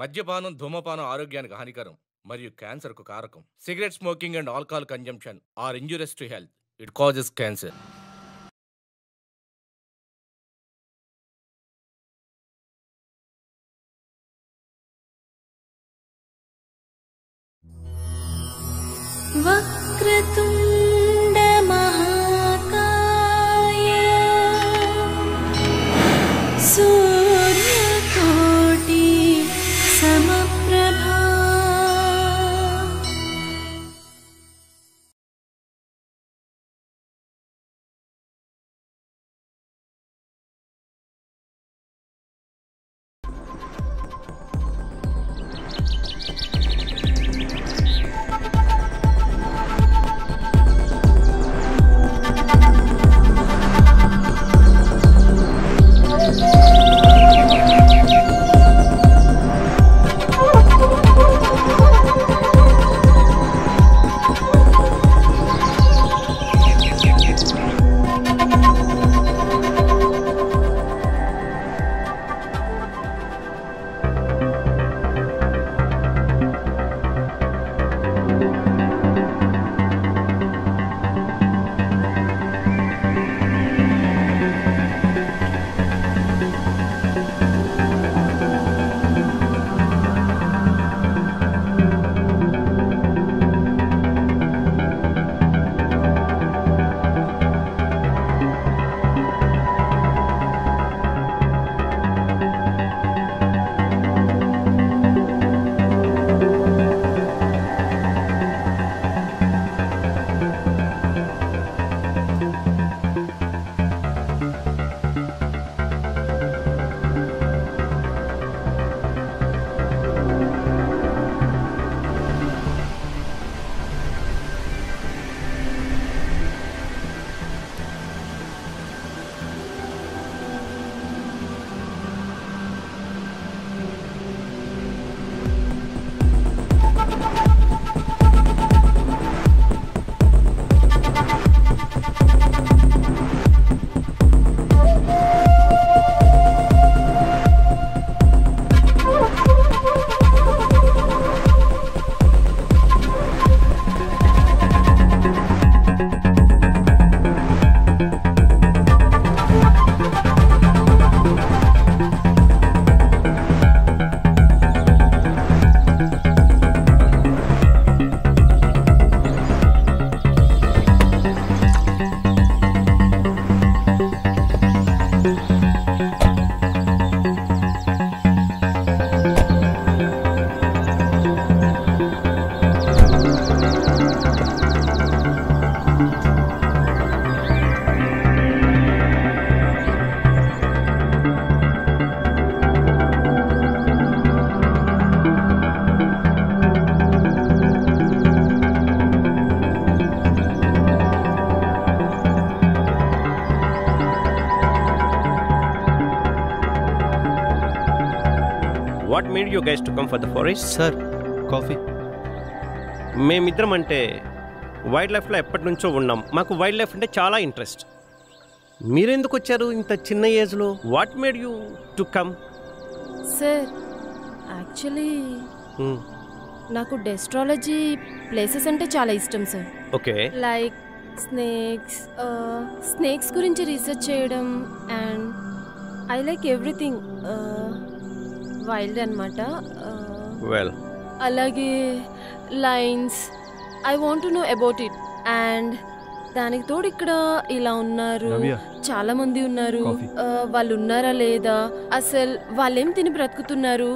మద్యపానం ధూమపానం ఆరోగ్యానికి హానికరం మరియు క్యాన్సర్కు కారకం cigarette smoking and alcohol consumption are injurious to health it causes cancer వక్రతు made you guys to come for the forest sir coffee మేమిద్దరం అంటే వైల్డ్ లైఫ్లో ఎప్పటి నుంచో ఉన్నాం మాకు వైల్డ్ లైఫ్ అంటే చాలా ఇంట్రెస్ట్ మీరెందుకు వచ్చారు ఇంత చిన్న ఏజ్లో what made you to come sir actually నాకు డెస్ట్రాలజీ ప్లేసెస్ అంటే చాలా ఇష్టం sir okay like snakes snakes గురించి రీసెర్చ్ చేయడం and I like everything wild అనమాట వెల్ అలాగే lions I want know about it and దానికి తోడు ఇక్కడ ఇలా ఉన్నారు చాలా మంది ఉన్నారు uh, వాళ్ళు ఉన్నారా లేదా అసలు వాళ్ళేం తిని బ్రతుకుతున్నారు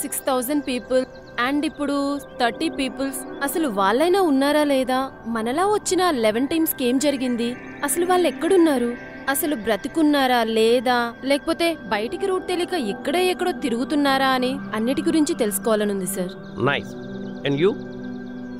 సిక్స్ థౌజండ్ పీపుల్ అండ్ ఇప్పుడు థర్టీ పీపుల్స్ అసలు వాళ్ళైనా ఉన్నారా లేదా మనలా వచ్చిన లెవెన్ టైమ్స్కి ఏం జరిగింది అసలు వాళ్ళు ఎక్కడున్నారు అసలు బ్రతికున్నారా లేదా లేకపోతే బయటికి రూట్ తెలియక ఎక్కడే ఎక్కడో తిరుగుతున్నారా అని అన్నిటి గురించి తెలుసుకోవాలనుంది సార్ నైస్ అండ్ యూ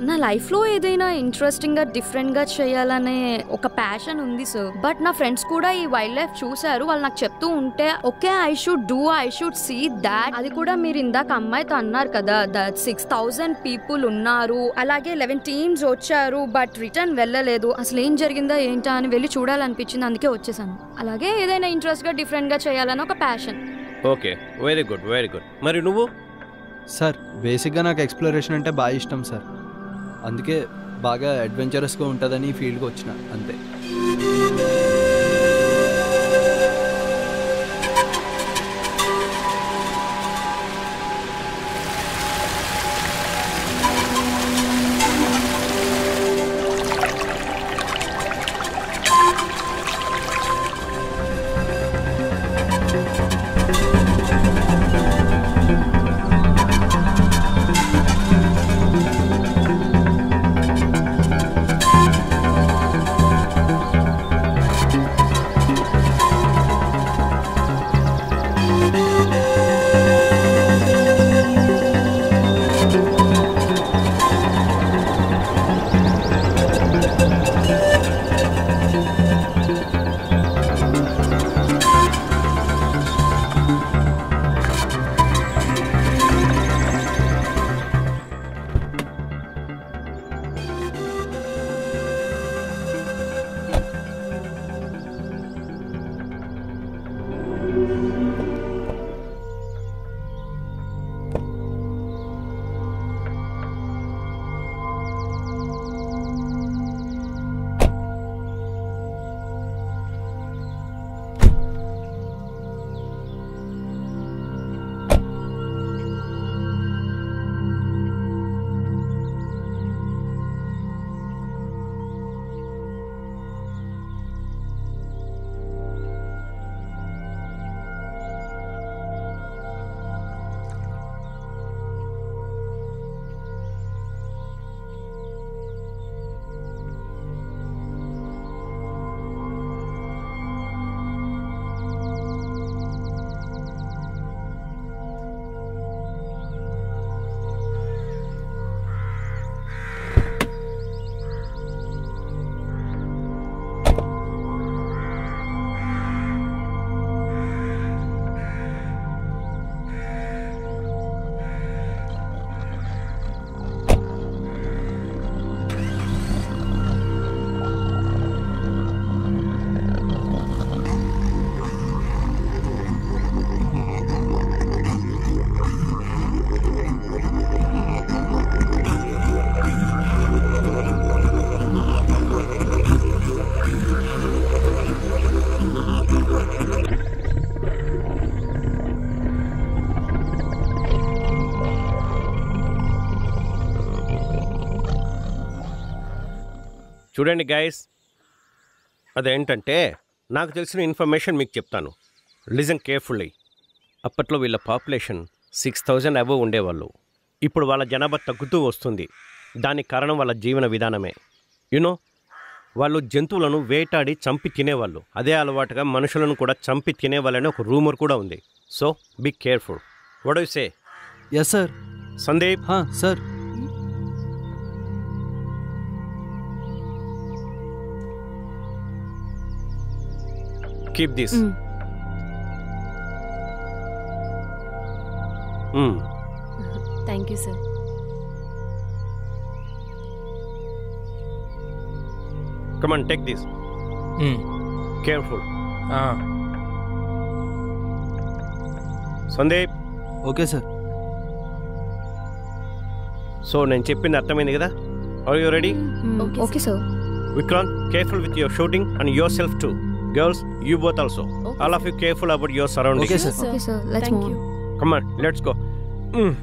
నా లైఫ్లో ఏదైనా ఇంట్రెస్టింగ్గా డిఫరెంట్గా చేయాలనే ఒక ప్యాషన్ ఉంది సార్ బట్ నా ఫ్రెండ్స్ కూడా ఈ వైల్డ్ లైఫ్ చూశారు వాళ్ళు నాకు చెప్తూ ఉంటే okay I should do I should see that అది కూడా మీరు ఇందాక అమ్మాయితో అన్నారు కదా దట్ సిక్స్ థౌజండ్ పీపుల్ ఉన్నారు అలాగే లెవెన్ టీమ్స్ వచ్చారు బట్ రిటర్న్ వెళ్ళలేదు అసలు ఏం జరిగిందా ఏంటా అని వెళ్ళి చూడాలనిపించింది అందుకే వచ్చేసాను అలాగే ఏదైనా ఇంట్రెస్ట్గా డిఫరెంట్గా చేయాలని ఒక passion okay very good very good మరి నువ్వు సార్ బేసిక్గా నాకు ఎక్స్ప్లోరేషన్ అంటే బాగా ఇష్టం సార్ అందుకే బాగా అడ్వెంచరస్గా ఉంటుందని ఫీల్డ్కి వచ్చిన అంతే చూడండి గైస్ అదేంటంటే నాకు తెలిసిన ఇన్ఫర్మేషన్ మీకు చెప్తాను లిజన్ కేర్ఫుల్లీ అప్పట్లో వీళ్ళ పాపులేషన్ సిక్స్ థౌజండ్ అవో ఉండేవాళ్ళు ఇప్పుడు వాళ్ళ జనాభా తగ్గుతూ వస్తుంది దానికి కారణం వాళ్ళ జీవన విధానమే యునో వాళ్ళు జంతువులను వేటాడి చంపి తినేవాళ్ళు అదే అలవాటుగా మనుషులను కూడా చంపి తినేవాళ్ళని ఒక రూమర్ కూడా ఉంది so be careful say yes sir Sandeep sir keep this thank you sir come and take this careful Sandeep okay sir so నేను చెప్పింది అర్థమైంది కదా are you ready okay sir Vikrant careful with your shooting and yourself too Girls, you both also. Okay. All of you careful about your surroundings. Okay, sir. Okay, sir. Let's Thank move. You. Come on, let's go. Mm.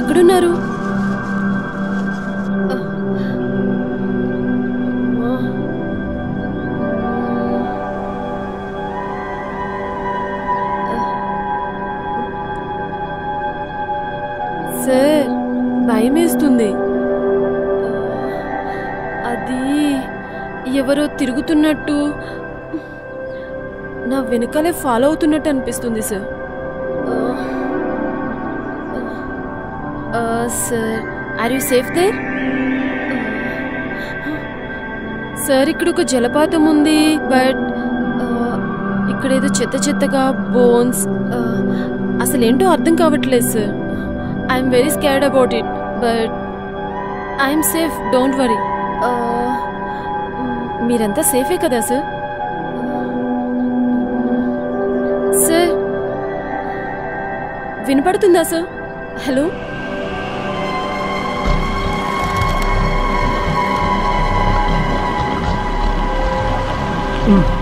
ఎక్కడున్నారు sir అది ఎవరో తిరుగుతున్నట్టు నా వెనకాలే follow అవుతున్నట్టు అనిపిస్తుంది sir are you safe there sir ఇక్కడ ఒక జలపాతం ఉంది బట్ ఇక్కడ ఏదో చెత్త చెత్తగా బోన్స్ అసలేంటో అర్థం కావట్లేదు sir I'm very scared about it but I'm safe don't worry మీరంతా సేఫే కదా సార్ సార్ వినపడుతుందా సార్ హలో Mm.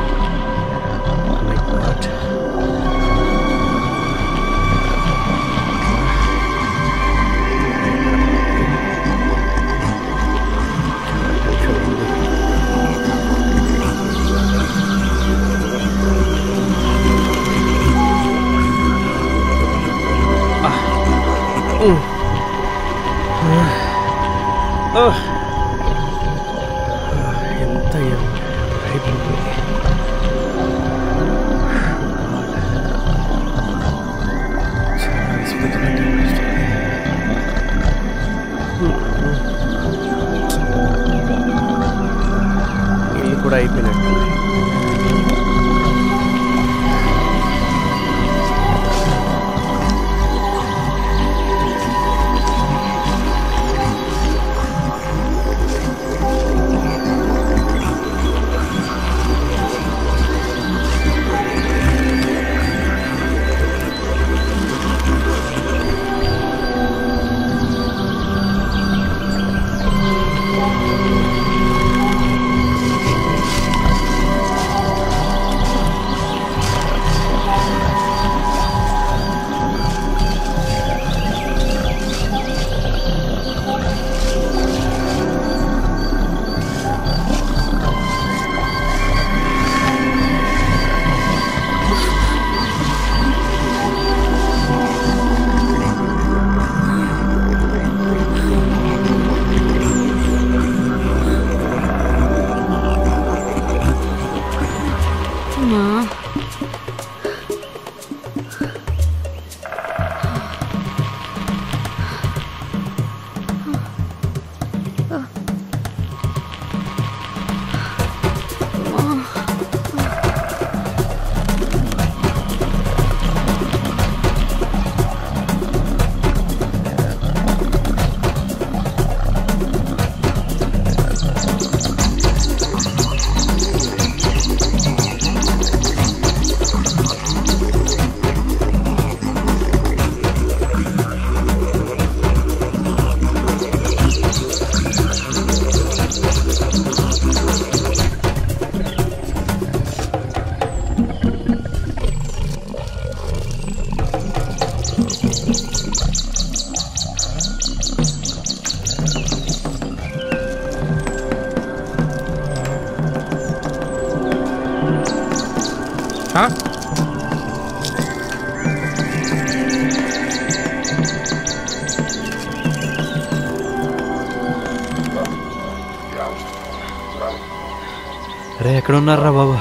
ఉన్నారా బాబు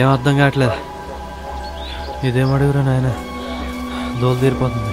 ఏం అర్థం కావట్లేదు ఇదేం అడుగురా నాయన దోలు తీరిపోతుంది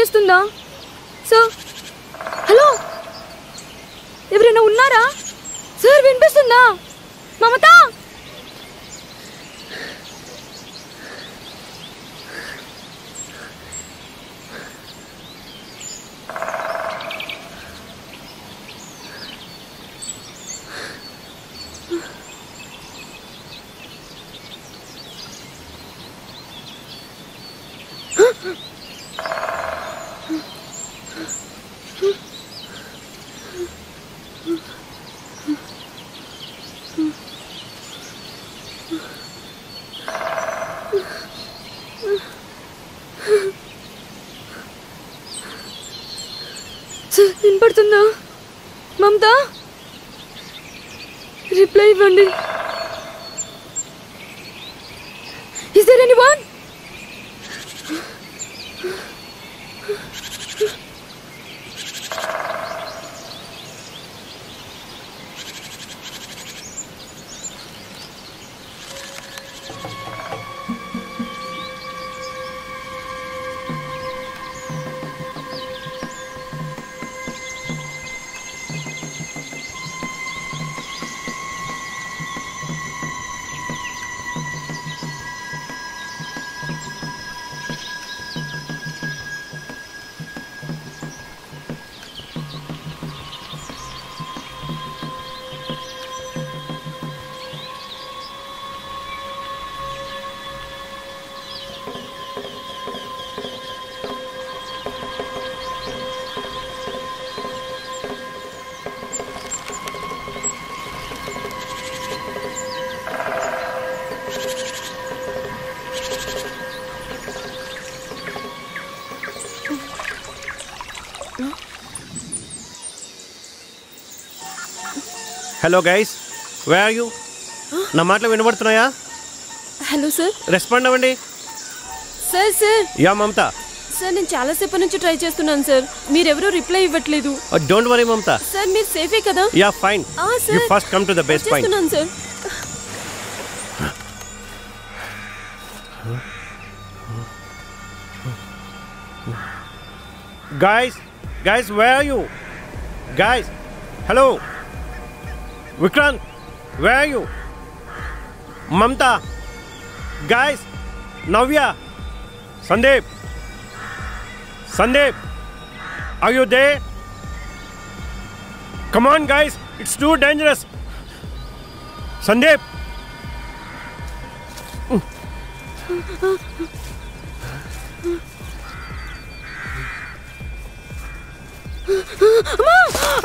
కనిపిస్తుందా ఉందా రిప్లై ఇవ్వండి is there anyone hello guys where are you నా మాటలు వినబడుతున్నాయా హలో సార్ రెస్పాండ్ అవ్వండి sir sir ya Mamata sir నేను చాలా సేపటి నుంచి ట్రై చేస్తున్నాను సార్ మీరెవరూ రిప్లై ఇవ్వట్లేదు డోంట్ వరీ మమత సార్ మీరు సేఫే కదా ya fine you first come to the best point చేస్తున్నాను sir guys guys where are you guys hello Vikrant, where are you? Mamta, guys, Navya, Sandeep, are you there? Come on, guys, it's too dangerous. Sandeep. Mom!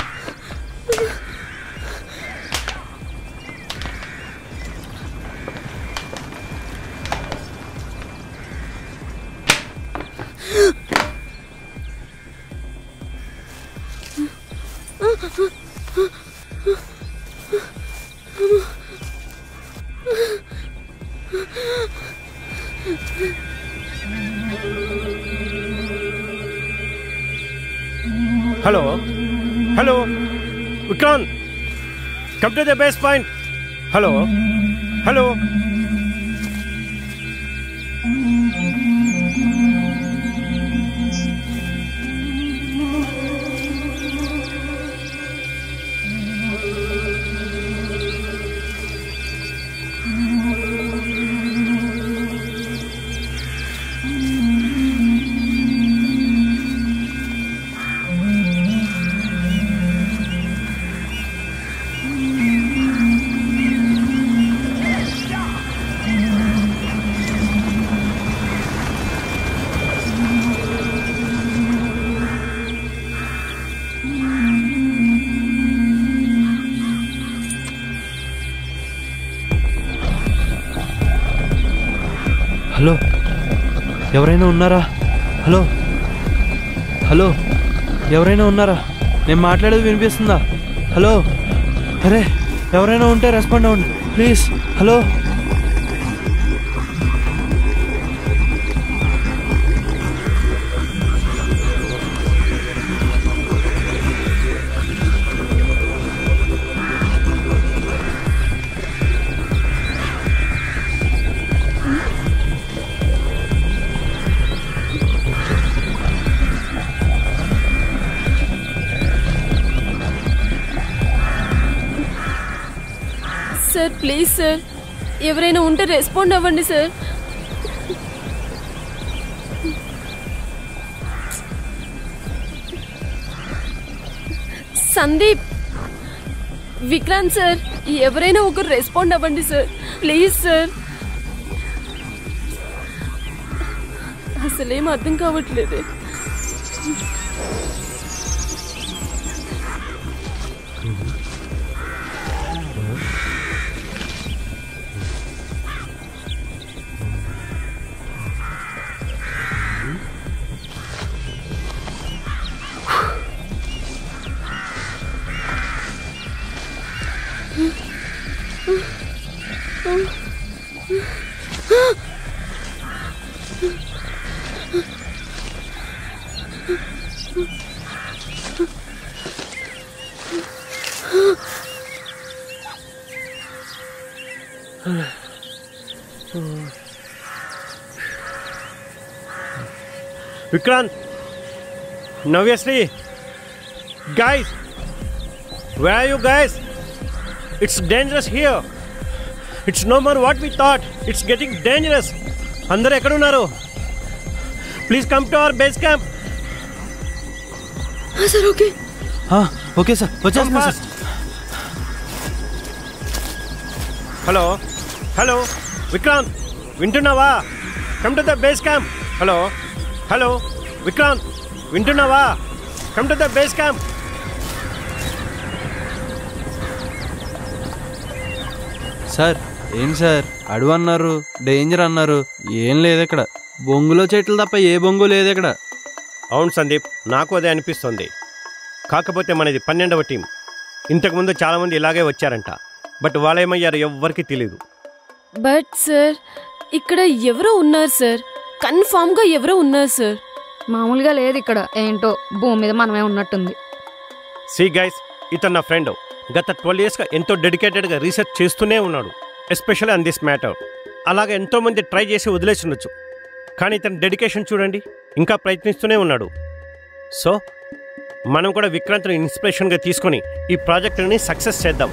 up to the base point. Hello? Hello? ఎవరైనా ఉన్నారా hello hello ఎవరైనా ఉన్నారా నేను మాట్లాడేది వినిపిస్తుందా hello అరే ఎవరైనా ఉంటే రెస్పాండ్ అవ్వండి ప్లీజ్ హలో ప్లీజ్ సార్ ఎవరైనా ఉంటే రెస్పాండ్ అవ్వండి సార్ సందీప్ విక్రాంత్ సార్ ఎవరైనా ఒకరు రెస్పాండ్ అవ్వండి సార్ ప్లీజ్ సార్ అసలేం అర్థం కావట్లేదు Vikrant नवियसली guys where are you guys it's dangerous here it's no more what we thought it's getting dangerous अंदर ఎక్కడ ఉన్నారు please come to our base camp हां सर ओके हां ओके सर बचा सर हेलो हेलो विक्रांत వింటున్నావా come to the base camp hello hello Vikrant వింటున్నావా come to the base camp sir ఏం sir అడవి అన్నారు డేంజర్ అన్నారు ఏం లేదు ఇక్కడ బొంగులో చెట్లు తప్ప ఏ బొంగు లేదు ఇక్కడ అవును సందీప్ నాకు అదే అనిపిస్తుంది కాకపోతే మనది పన్నెండవ టీం ఇంతకుముందు చాలామంది ఇలాగే వచ్చారంట బట్ వాళ్ళేమయ్యారు ఎవ్వరికి తెలీదు బట్ సార్ ఇక్కడ ఎవరో ఉన్నారు సార్ కన్ఫామ్గా ఎవరో ఉన్నారు సార్ మామూలుగా లేదు ఇక్కడ ఏంటో భూమి మీద మనమే ఉన్నట్టుంది సి గైస్ ఇతను నా ఫ్రెండ్ గత ట్వెల్వ్ ఇయర్స్గా ఎంతో డెడికేటెడ్గా రీసెర్చ్ చేస్తూనే ఉన్నాడు ఎస్పెషల్లీ అన్ దిస్ మ్యాటర్ అలాగే ఎంతోమంది ట్రై చేసి వదిలేసి ఉండొచ్చు కానీ ఇతని డెడికేషన్ చూడండి ఇంకా ప్రయత్నిస్తూనే ఉన్నాడు సో మనం కూడా విక్రాంత్ని ఇన్స్పిరేషన్గా తీసుకొని ఈ ప్రాజెక్టుని సక్సెస్ చేద్దాం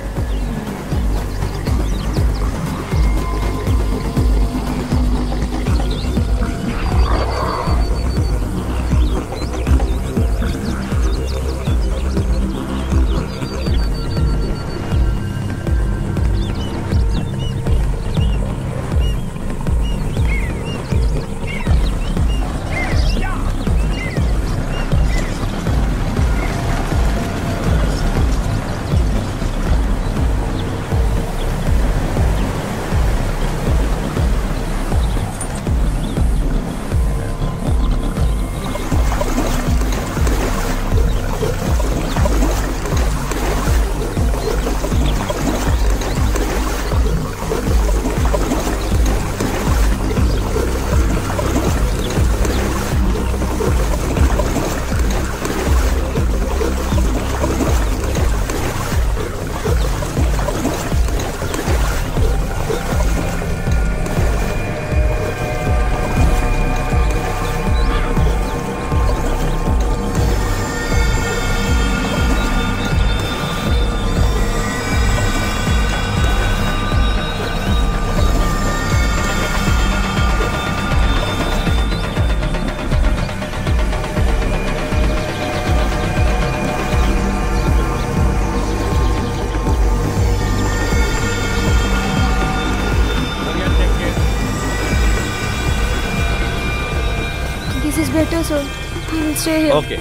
సార్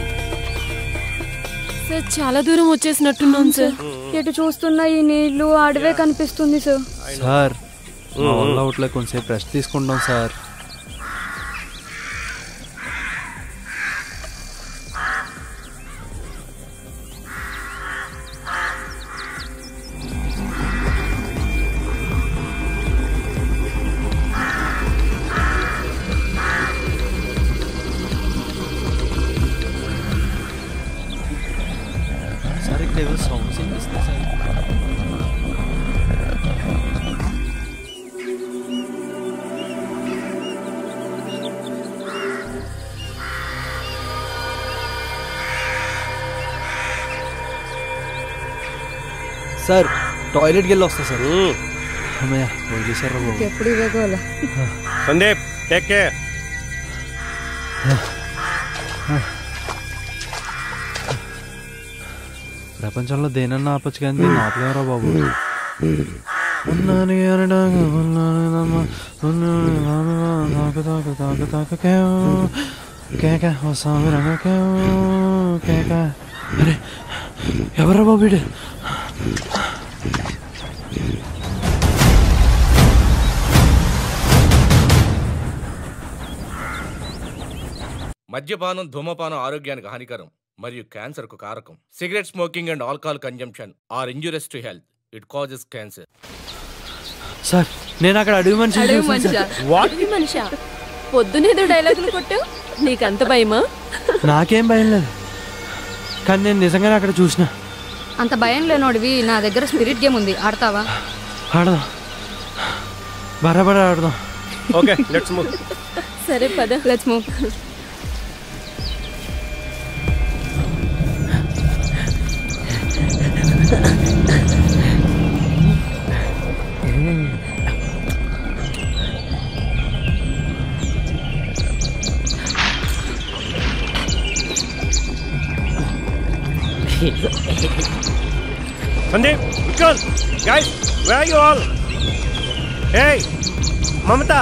చాలా దూరం వచ్చేసినట్టున్నాం సార్ ఎటు చూస్తున్నా ఈ నీళ్లు అడవే కనిపిస్తుంది సార్ సార్ hmm. కొంచెం వల్ల రెస్ట్ తీసుకుంటాం సార్ టాయిలెట్కి వెళ్ళి వస్తా సార్ సందీప్ టేక్ కేర్ ప్రపంచంలో దేనన్నా ఆపచ్చు కానీ దీన్ని ఆపలేవరా బాబు ఉన్నాను ఉన్నాను తాక తాక తాక కేక ఓ స్వామి రంగ అరే ఎవరా బాబు మద్యపానం ధూమపానం ఆరోగ్యానికి హానికరం మరియు క్యాన్సర్ కు కారకం cigarette smoking and alcohol consumption are injurious to health it causes cancer sir నేను అక్కడ అడవి మనిషి మనిషా పొద్దునేదో డైలాగులు కొట్టావు నీకంత భయమా నాకేం భయం లేదు కానీ నేను నిజంగానే అక్కడ చూసినా అంత భయం లేనోడివి నా దగ్గర స్పిరిట్ గేమ్ ఉంది ఆడతావా ఆడదాం బరాబర ఆడదాం ఓకే లెట్స్ మూవ్ సరే పద లెట్స్ మూవ్ hey. సందీప్ వికల్ గైస్ వే యు ఆల్ ఏయ్ Mamata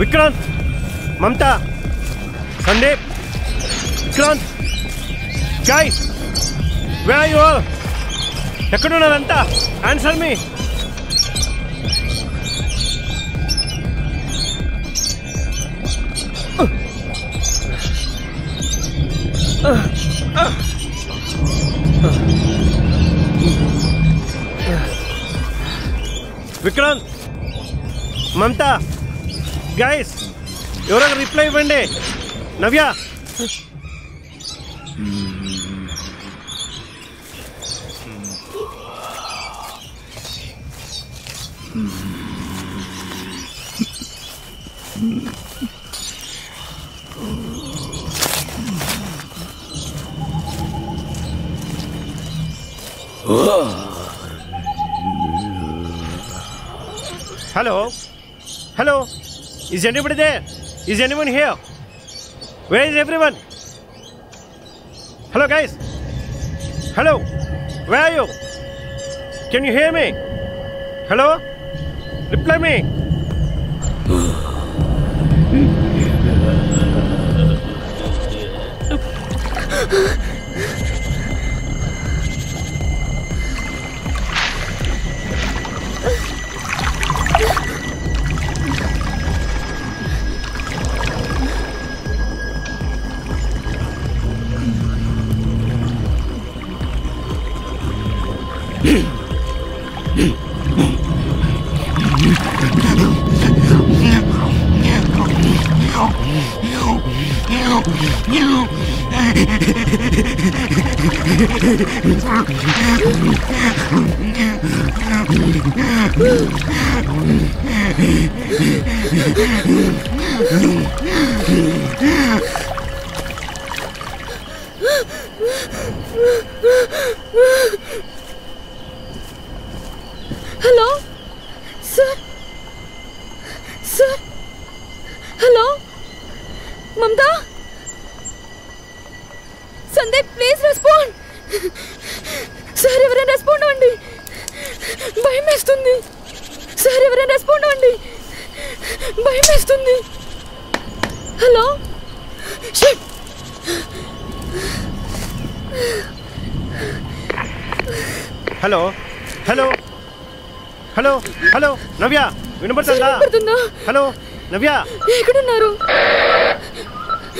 Vikrant Mamata Sandeep Vikrant guys where you all ఎక్కడున్నారంతా answer me Vikrant Mamata guys ఎవరో రిప్లై ఇవ్వండి Navya hmm. Hello? Hello? Is anybody there? Is anyone here? Where is everyone? Hello, guys? Hello? Where are you? Can you hear me? Hello? Reply me. Mm. నవ్య వినపడుతుందా hello Navya ఎక్కడున్నారు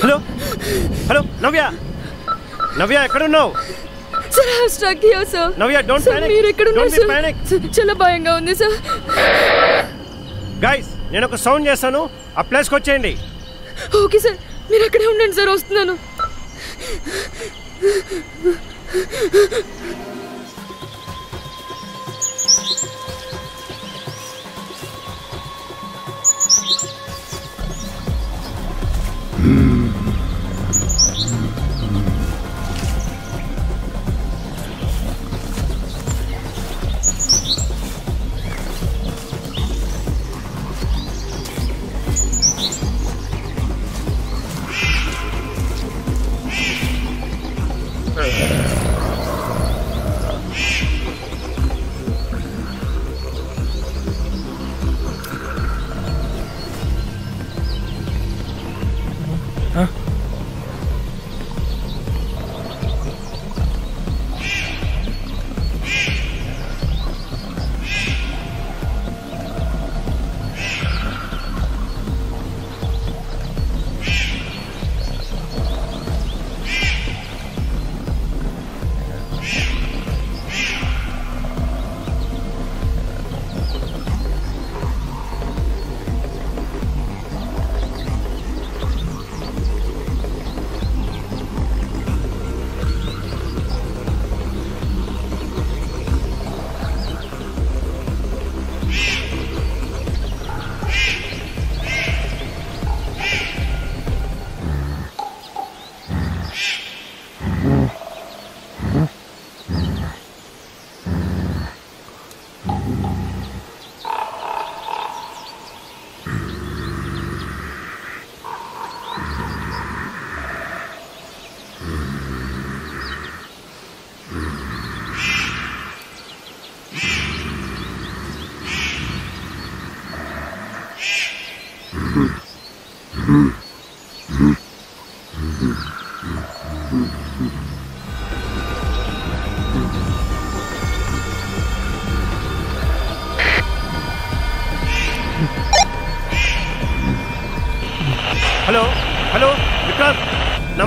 hello hello Navya Navya ఎక్కడున్నావు sir I struck here sir Navya don't panic మీరు ఎక్కడ ఉన్నారు sir panic చాలా భయంగా ఉంది sir guys నేను ఒక సౌండ్ చేస్తాను ఆ ప్లేస్కి వచ్చేయండి ఓకే సార్ మీరు అక్కడే ఉండండి సార్ వస్తున్నాను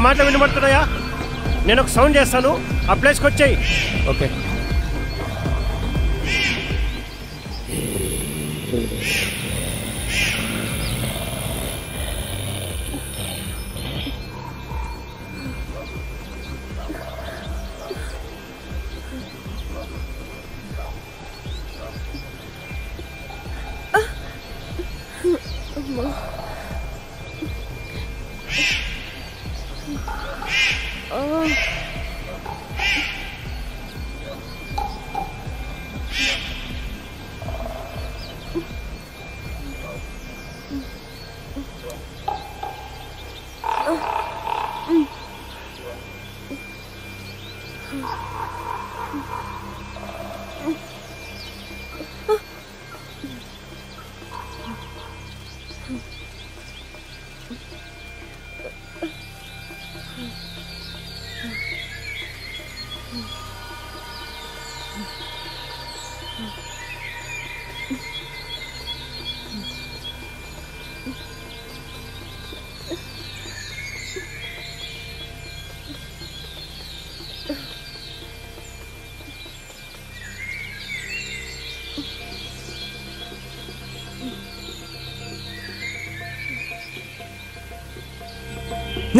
మాటలు వినబడుతున్నాయా నేను ఒక సౌండ్ చేస్తాను ఆ ప్లేస్కి వచ్చేయి okay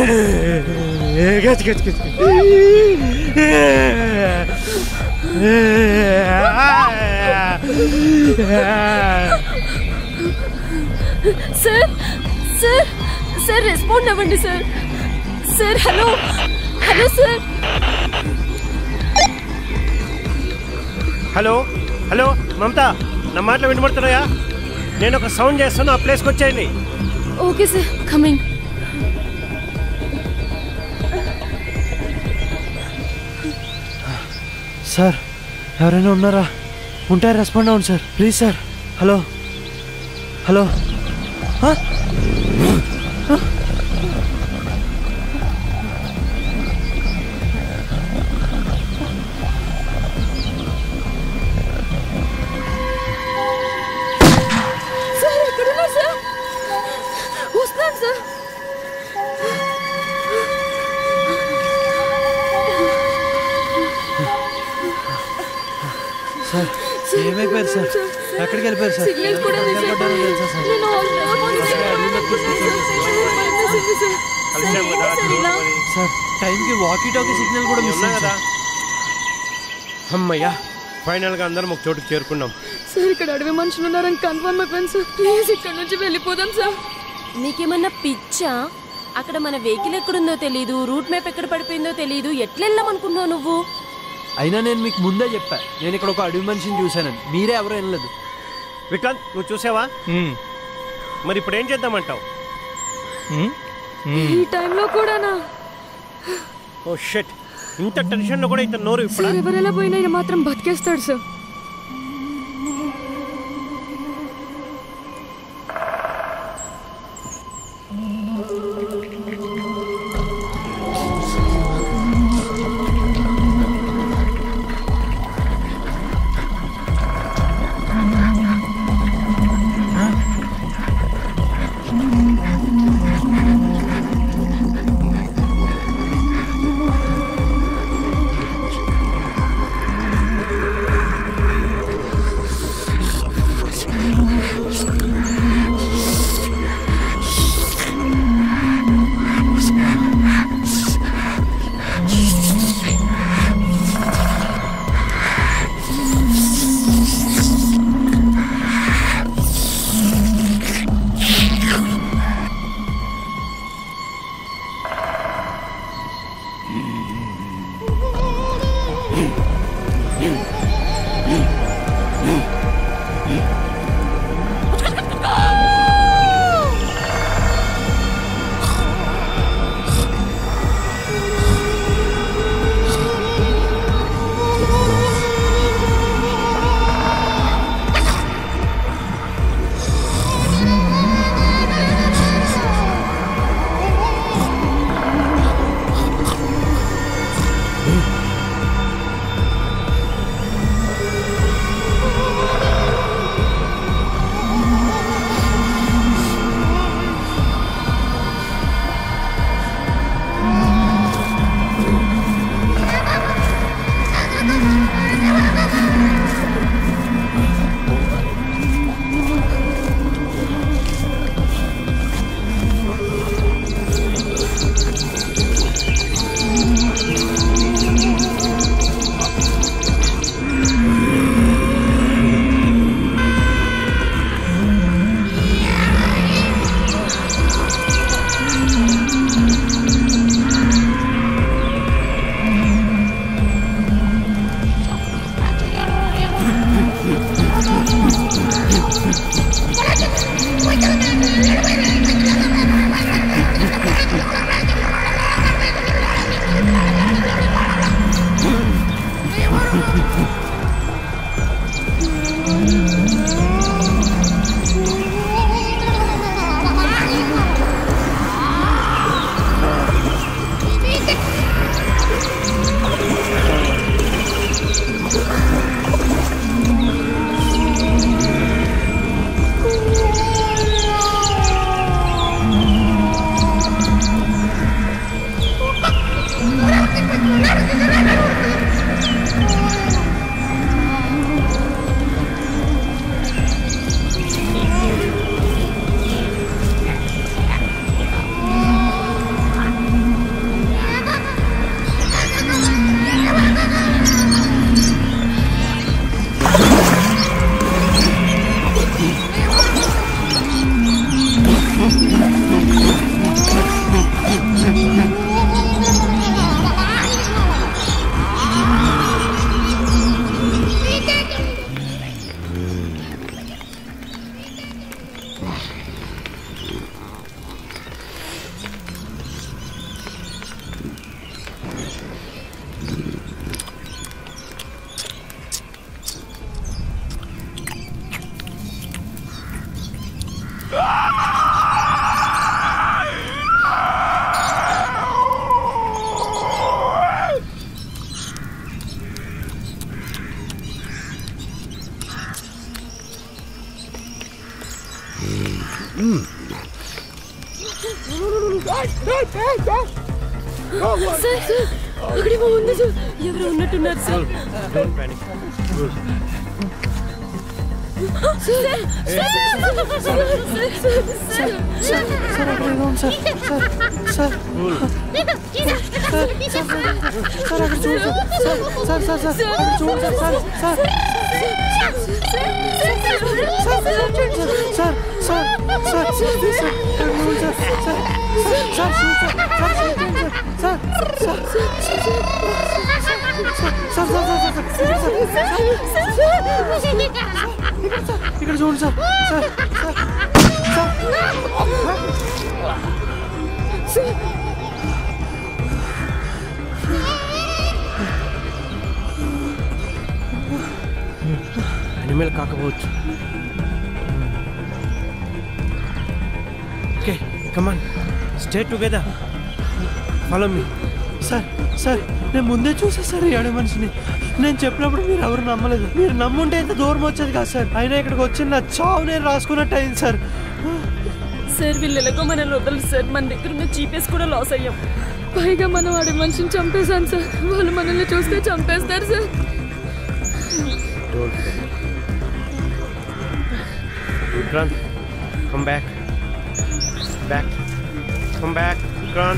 Kaç kaç kaç. Sir sir sir respond అవ్వండి sir sir hello hello sir hello hello Mamata నా మాటలు వినబడుతున్నాయా నేను ఒక సౌండ్ చేస్తాను ఆ ప్లేస్కి వచ్చేయండి ఓకే సార్ కమింగ్ సార్ ఎవరైనా ఉన్నారా ఉంటే రెస్పాండ్ అవ్వండి sir please sir hello hello వెళ్ళిపోయారు సార్ ఎక్కడికి వెళ్ళిపోయారు సార్ సార్ టైంకి వాకీ టాకీ సిగ్నల్ కూడా మిస్ కదా అమ్మయ్యా ఫైనల్గా అందరం ఒక చోటుకి చేరుకున్నాం సార్ ఇక్కడ అడవి మనుషులు ఉన్నారని కన్ఫర్మ్ అయిపోయింది సార్ ప్లీజ్ ఇక్కడ నుంచి వెళ్ళిపోదాం సార్ నీకేమన్నా పిచ్చా అక్కడ మన వెహికల్ ఎక్కడుందో తెలియదు రూట్ మ్యాప్ ఎక్కడ పడిపోయిందో తెలియదు ఎట్లా అనుకున్నావు నువ్వు అయినా నేను మీకు ముందే చెప్పా నేను ఇక్కడ ఒక అడవి మనిషిని చూశానని మీరే ఎవరు వినలేదు విక్రాంత్ నువ్వు చూసావా మరి ఇప్పుడు ఏం చేద్దామంటావు ఈ టైంలో కూడానా ఓ ఇంత టెన్షన్లో కూడా ఇంత నోరు ఇప్పుడు ఎవరెలా పోయినా మాత్రం బతికేస్తాడు సార్ ఇక్కడ చూడు సార్ సార్ సార్ అనిమల్ కాకపోవచ్చు come on stay together follow me sir sir నేను ముందే చూసా సార్ ఏడు మనిషిని నేను చెప్పినప్పుడు మీరు ఎవరు నమ్మలేదు మీరు నమ్ముంటే ఇంత దూరం వచ్చేది కాదు సార్ అయినా ఇక్కడికి వచ్చి నా చావు నేను రాసుకున్నట్టు అయింది సార్ సార్ వీళ్ళు మన మనల్ని సార్ మన దగ్గర ఉన్న చీపేస్ కూడా లాస్ అయ్యాం పైగా మనం ఆడి మనిషిని చంపేశాం సార్ వాళ్ళు మనల్ని చూస్తే చంపేస్తారు sir Vikrant come back Back. Come back. gun.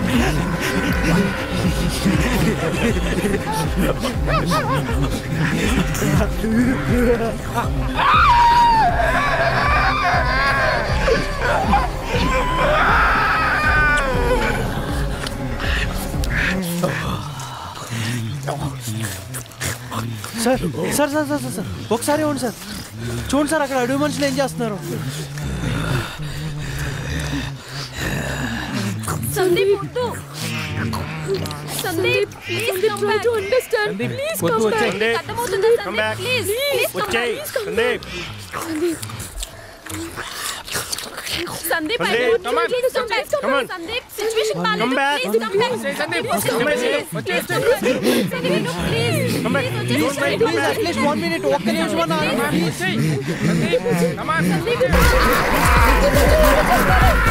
Sir sir sir sir sir ఒకసారి ఇవ్వండి సార్ చూడండి సార్ అక్కడ అడుగు మనుషులు ఏం చేస్తున్నారు Sandeep, Muttu. Sandeep, please Sandeep, come try back. to understand. Sandeep, please come Muttu, back. Sandeep, Sandeep, come back. Please, please come back. Please come Sandeep. back. Sandeep. Sandeep, Sandeep, I want come you on. to come back. Come on. Sandeep, situation come, come back. Please come back. Say Sandeep, please come back. Sandeep, please. Sandeep, no, please. Come back. Please, please, please. At least one minute walk करिए उसमें ना. Sandeep, come on. Sandeep, come on.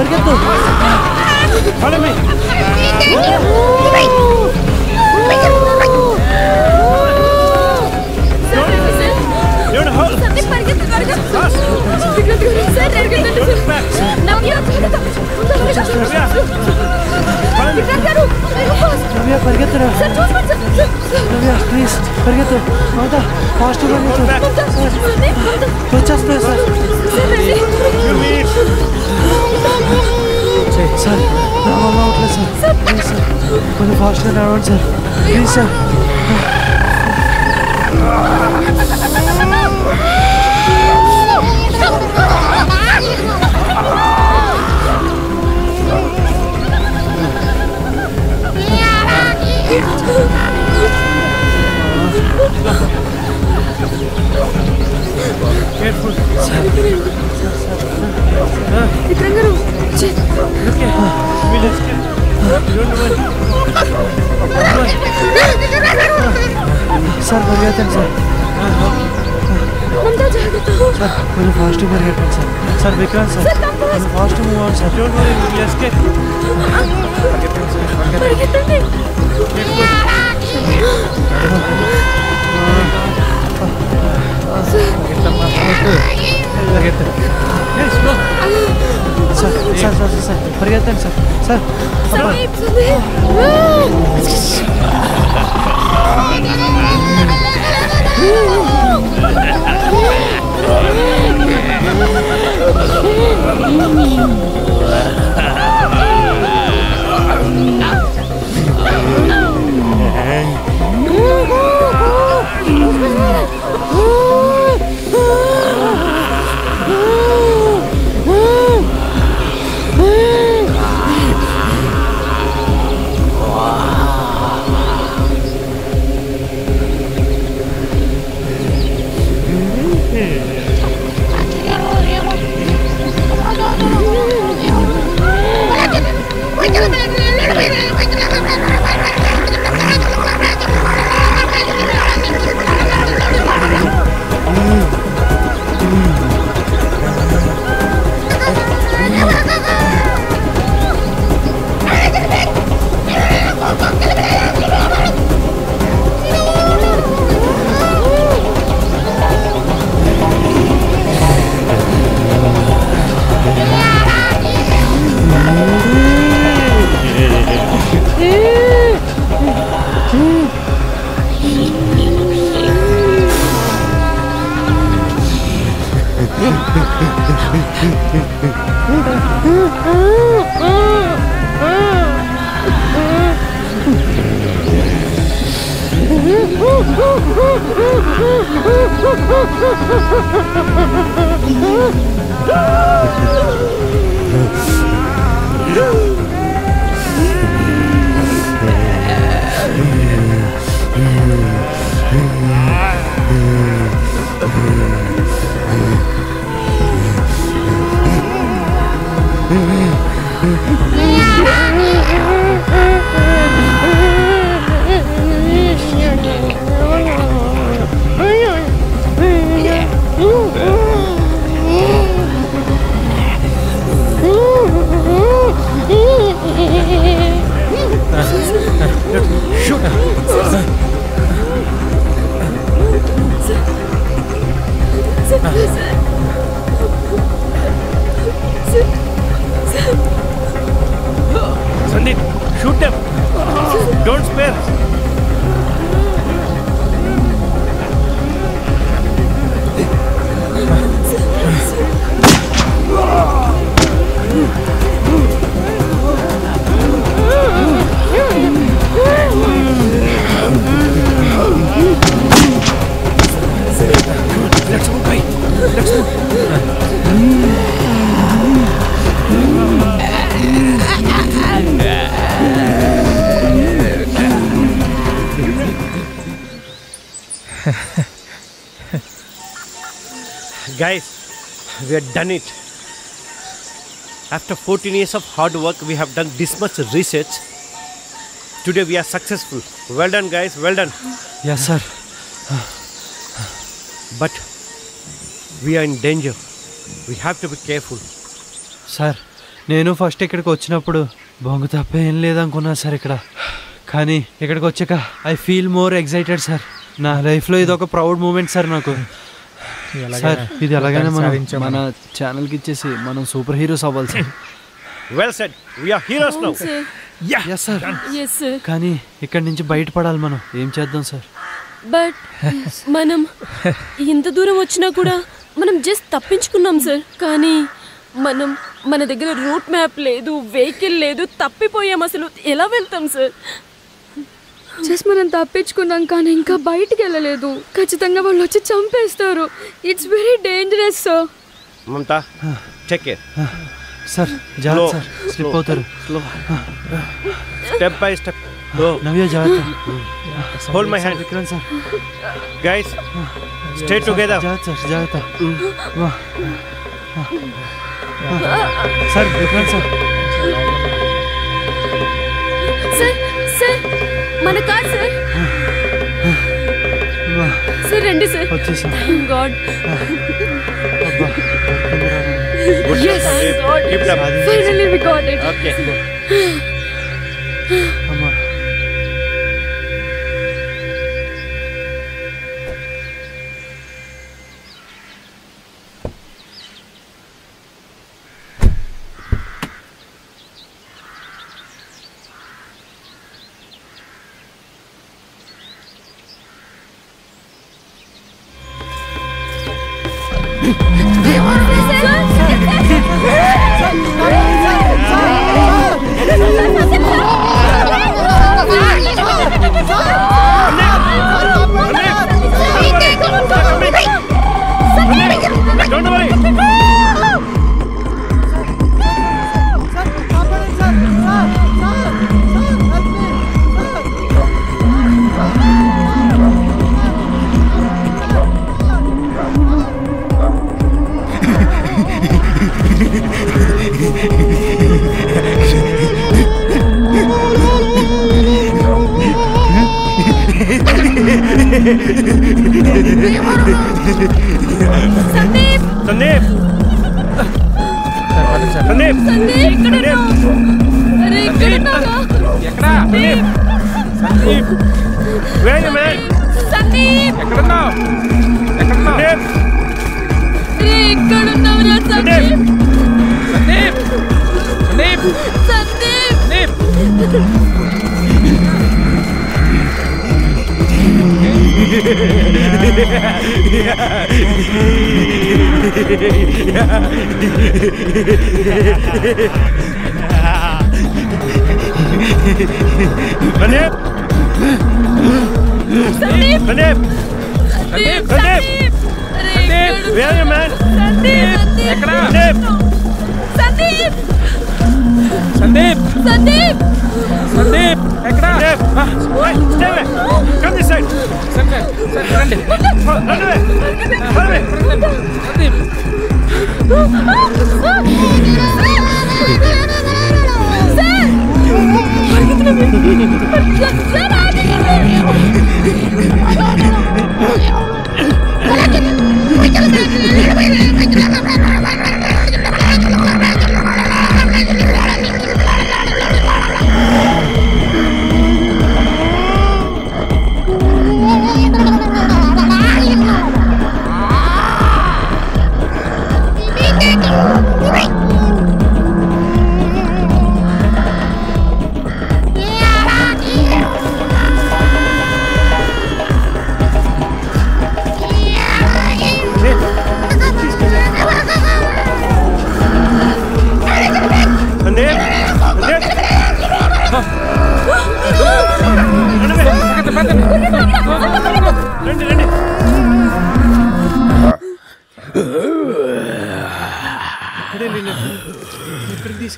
Forget tú. ¡Párame! ¡Párgate, párgate! ¡Párgate, párgate! ¡No, త్వరగా sir పరిగెత్తండి sir నవ్య విక్రాంత్ గారు నవ్య పరిగెత్తరా sir చూసుకోండి sir Navya please పరిగెత్తు అవుతా fast పరిగెత్తు సందీప్ వచ్చేస్తుంది సార్ సార్ రండి యు మీట్ సార్ నా వల్ల అవట్లేదు సార్ ప్లీజ్ సార్ కొంచెం ఫాస్ట్గా నడవండి sir please sir Careful. The kangaroo. Shit. Sir भर सर बंदा सर सर सर सर मैंने fast Sal, sal, sal, sal. Pergiatan, sal. Sal. Salib, salib. Hey. had done it. After 14 years of hard work, we have done this much research. Today we are successful. Well done, guys. Well done. Yes, sir. But we are in danger. We have to be careful. Sir నేను first ఇక్కడికి వచ్చినప్పుడు బొంగు తప్ప ఏం లేదనుకున్నా sir ఇక్కడ కానీ ఇక్కడికి వచ్చాక I feel more excited sir నా లైఫ్లో ఇది ఒక ప్రౌడ్ మూమెంట్ సార్ నాకు సార్ ఇది ఎలాగైనా మనం మన ఛానల్కి ఇచ్చేసి మనం సూపర్ హీరోస్ అవ్వాలి sir well said we're heroes now yeah sir yes sir కానీ ఇక్కడి నుంచి బయటపడాలి మనం ఏం చేద్దాం సార్ బట్ మనం ఇంత దూరం వచ్చినా కూడా మనం జస్ట్ తప్పించుకున్నాం సార్ కానీ మనం మన దగ్గర రూట్ మ్యాప్ లేదు వెహికల్ లేదు తప్పిపోయాం అసలు ఎలా వెళ్తాం సార్ జస్ట్ మనం తప్పించుకున్నాం కానీ ఇంకా బయటికి వెళ్ళలేదు ఖచ్చితంగా వాళ్ళు వచ్చి చంపేస్తారు it's very dangerous sir Mamata check sir జాగ్రత్త సార్ స్లిప్ అవుతారు స్టెప్ బై స్టెప్ నవ్య జాగ్రత్త hold my hand Vikram sir guys stay together జాగ్రత్త సార్ జాగ్రత్త hmm. Sir Vikram sir sir sir మన కార్ సార్ సార్ రండి సార్ వచ్చేసాం god yes thank god finally we got it okay Sandeep ఎక్కడా సందీప్ వేయ్ man Sandeep ఎక్కడున్నావు ఎక్కడున్నావు ఎక్కడున్నావురా Sandeep Sandeep Sandeep Sandeep Sandeep Hanif! Hanif! Hanif! Hanif! Hanif! Sandeep! Where are you, man? Sandeep! Sandeep! Sandeep! Sandeep! Sandeep! Sandeep! Sandeep! Dev! Right, Dev! Come this side! Sankar, Sankar, run Dev! Run away! Run away! Run Dev! Run Dev! Sir! Sir, आगे चलो! चलो, चलो, चलो! రండి రండి ఇక్కడికి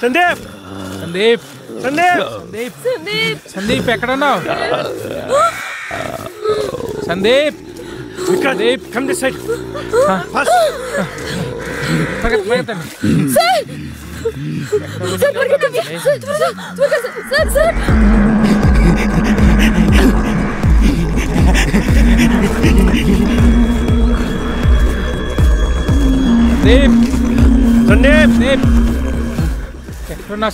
సందీప్ సందీప్ సందీప్ సందీప్ సందీప్ సందీప్ ఎక్కడున్నావు Sandeep Sandeep come this side పరిగెత్తండి so ఎందుకు నబిస్ తువ కస సస్ప్ దేప్ Sandeep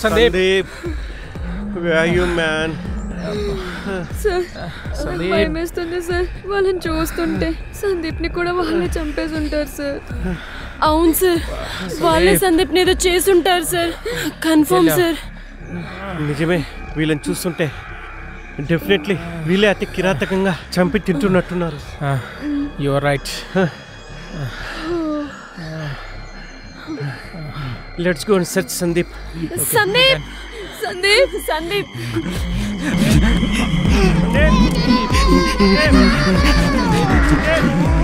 Sandeep how are you man so sorry my mister నిస వాలెం జోస్ ఉంటే సందీప్ ని కూడా వాలెం చంపేస్తారు సర్ అవును సార్ వాళ్ళే సందీప్ని ఏదో ఉంటారు సార్ కన్ఫర్మ్ సార్ నిజమే వీళ్ళని చూస్తుంటే డెఫినెట్లీ వీళ్ళే అతి కిరాతకంగా చంపి తింటున్నట్టున్నారు you're right let's go and search Sandeep Sandeep Sandeep Sandeep Sandeep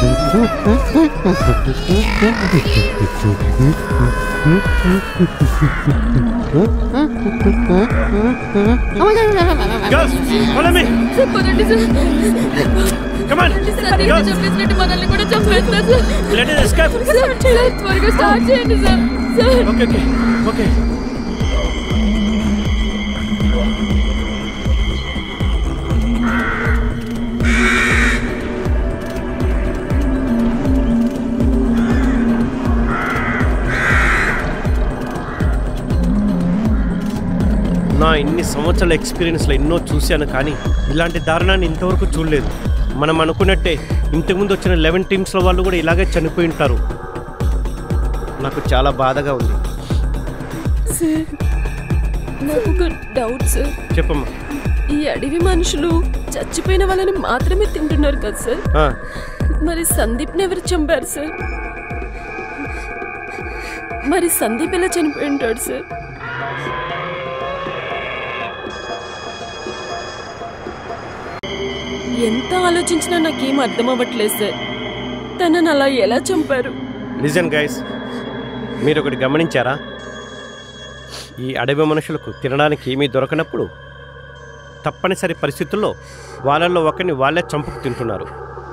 girls follow me sir పదండి sir come on sir girls చంపేసినట్టు మనల్ని కూడా చంపేస్తారు లెట్ us escape సార్ త్వరగా స్టార్ట్ చేయండి sir sir okay okay okay ఇన్ని సంవత్సరాల ఎక్స్పీరియన్స్లో ఎన్నో చూశాను కానీ ఇలాంటి దారుణాన్ని ఇంతవరకు చూడలేదు మనం అనుకున్నట్టే ఇంతకుముందు వచ్చిన లెవెన్ టీమ్స్లో వాళ్ళు కూడా ఇలాగే చనిపోయి ఉంటారు నాకు చాలా బాధగా ఉంది డౌట్ సార్ చెప్పమ్మా ఈ అడవి మనుషులు చచ్చిపోయిన వాళ్ళని మాత్రమే తింటున్నారు కదా సార్ మరి సందీప్ని ఎవరు చంపారు సార్ మరి సందీప్ ఎలా చనిపోయి ఉంటాడు సార్ ఎంత ఆలోచించినా నాకేం అర్థం అవ్వట్లేదు సార్ తనను అలా ఎలా చంపారు లిజన్ గైస్ మీరు ఒకటి గమనించారా ఈ అడవి మనుషులకు తినడానికి ఏమీ దొరకనప్పుడు తప్పనిసరి పరిస్థితుల్లో వాళ్ళల్లో ఒకరిని వాళ్ళే చంపుకు తింటున్నారు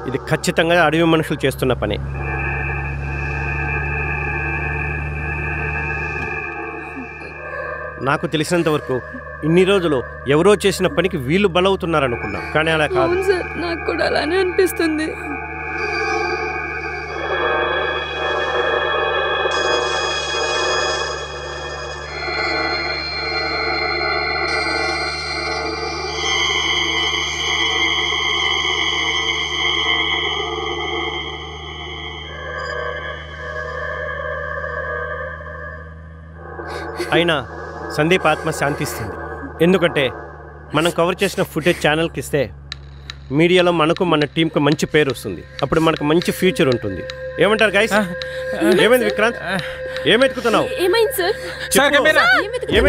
ఇది ఖచ్చితంగా అడవి మనుషులు చేస్తున్న పని నాకు తెలిసినంతవరకు ఇన్ని రోజులు ఎవరో చేసిన పనికి వీళ్ళు బలవుతున్నారనుకున్నా కానీ అలా కాదు నాకు కూడా అలానే అనిపిస్తుంది అయినా సందీప్ ఆత్మ శాంతిస్తుంది ఎందుకంటే మనం కవర్ చేసిన ఫుటేజ్ ఛానల్కి ఇస్తే మీడియాలో మనకు మన టీంకు మంచి పేరు వస్తుంది అప్పుడు మనకు మంచి ఫ్యూచర్ ఉంటుంది ఏమంటారు గైస్ ఏమైంది విక్రాంత్ ఏమెతుకుతున్నావు ఏమైంది